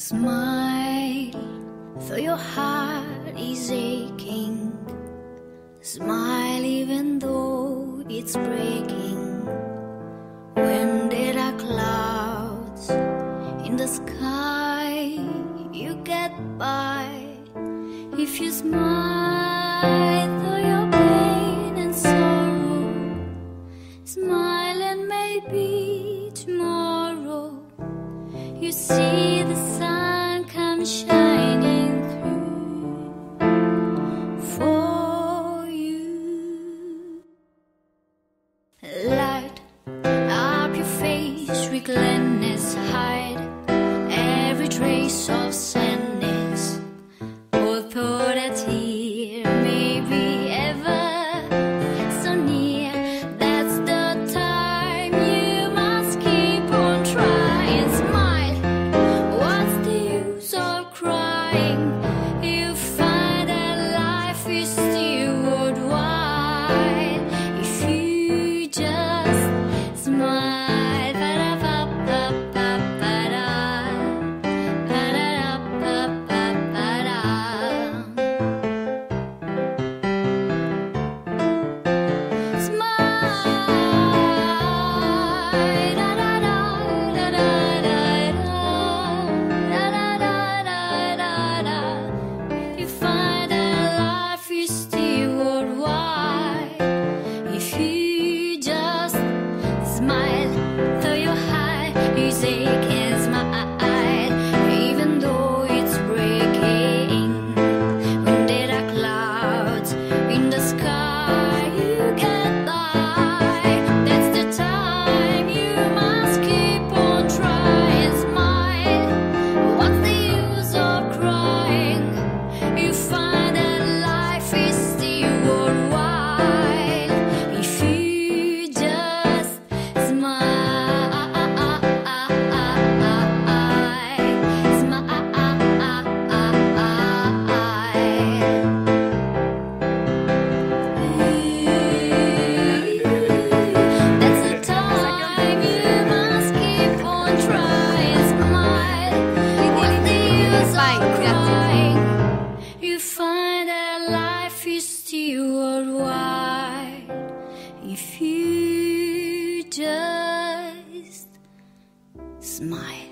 Smile, though your heart is aching. Smile, even though it's breaking. When there are clouds in the sky, you get by. If you smile, though your pain and sorrow. Smile, and maybe tomorrow you see the with hide every trace of sadness. Although that tear may be ever so near, that's the time you must keep on trying. Smile. What's the use of crying? That life is still if you just smile.